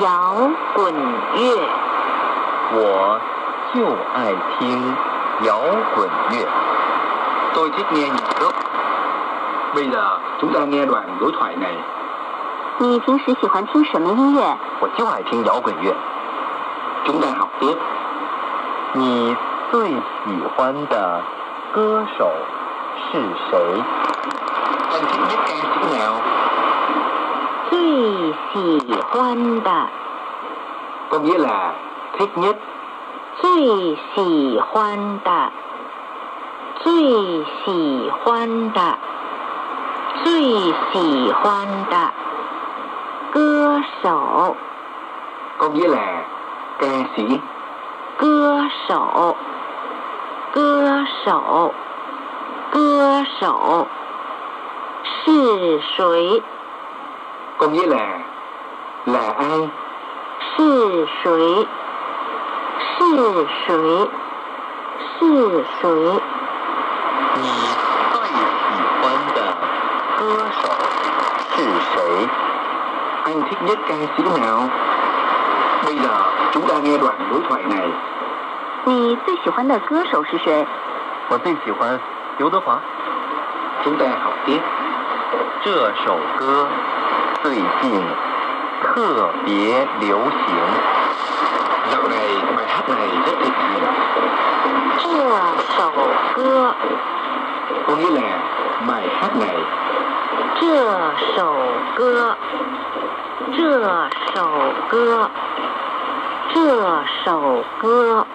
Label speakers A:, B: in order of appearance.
A: 摇滚乐，
B: 我就爱听摇滚乐。
C: Tôi thích nghe nhạc rock. Bây giờ chúng ta nghe đoạn đối thoại này.
A: 你平时喜欢听什么音乐？
B: 我就爱听摇滚乐。
C: Chúng ta học tiếp.
B: 你最喜欢的歌手是谁
C: ？Anh thích nhất ca sĩ nào?
A: 最喜欢的，
C: Có nghĩa là thích nhất,
A: 最喜欢的，最喜欢的，最喜欢的歌手，
C: có nghĩa là ca sĩ,
A: 歌手，歌手，歌手是谁？
C: có nghĩa là 哪安？
A: 是谁？是谁？是谁？
B: 你最喜欢的歌手是谁？
C: 还听一个曲苗。为了传达那段对话呢？
A: 你最喜欢的歌手是谁？
B: 我最喜欢刘德华。
C: 正在好听。
B: 这首歌最近。特别流行。
C: Dạo này bài hát này rất thịnh hành,
A: 这首歌，
C: có nghĩa là bài hát này,
A: 这首歌，这首歌，这首歌。